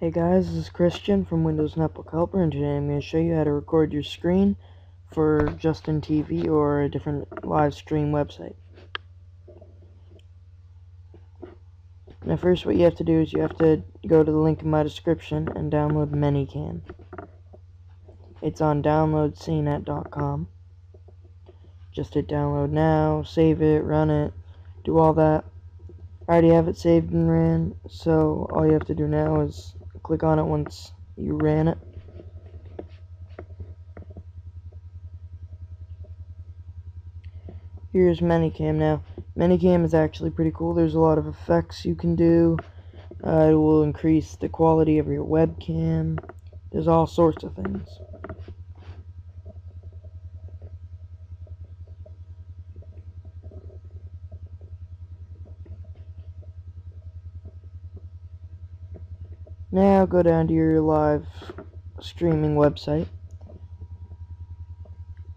Hey guys, this is Christian from Windows Netbook Helper and today I'm going to show you how to record your screen for Justin TV or a different live stream website. Now first what you have to do is you have to go to the link in my description and download ManyCam. It's on downloadcnet.com. Just hit download now, save it, run it, do all that. I already have it saved and ran, so all you have to do now is click on it once you ran it. Here's ManyCam now. ManyCam is actually pretty cool. There's a lot of effects you can do. Uh, it will increase the quality of your webcam. There's all sorts of things. Now go down to your live streaming website.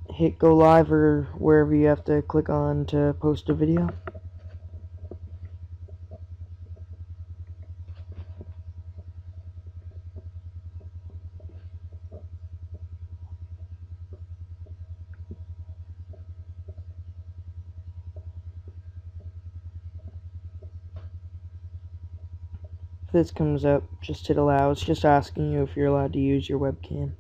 Hit go live or wherever you have to click on to post a video. This comes up, just hit allow. It's just asking you if you're allowed to use your webcam.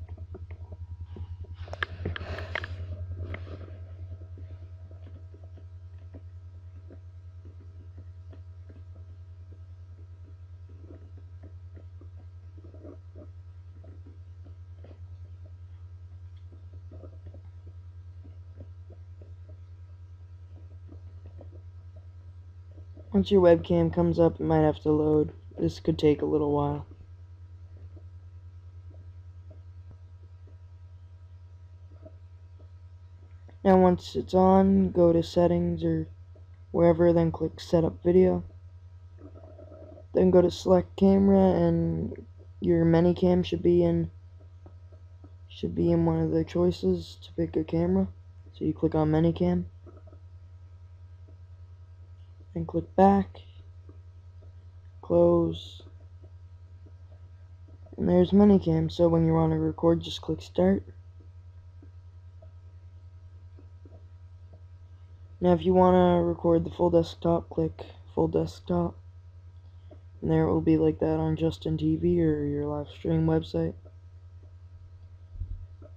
Once your webcam comes up, it might have to load. This could take a little while. Now once it's on, go to settings or wherever, then click setup video. Then go to select camera and your ManyCam should be in should be in one of the choices to pick a camera. So you click on ManyCam. Then click back close. And there's ManyCam, so when you want to record, just click start. Now if you want to record the full desktop, click full desktop. And there it will be like that on Justin TV or your live stream website.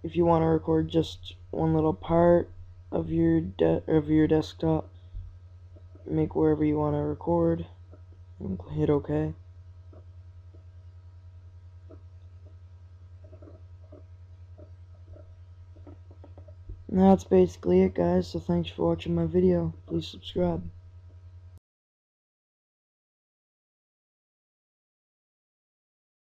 If you want to record just one little part of your of your desktop, make wherever you want to record hit OK. And that's basically it guys, so thanks for watching my video. Please subscribe.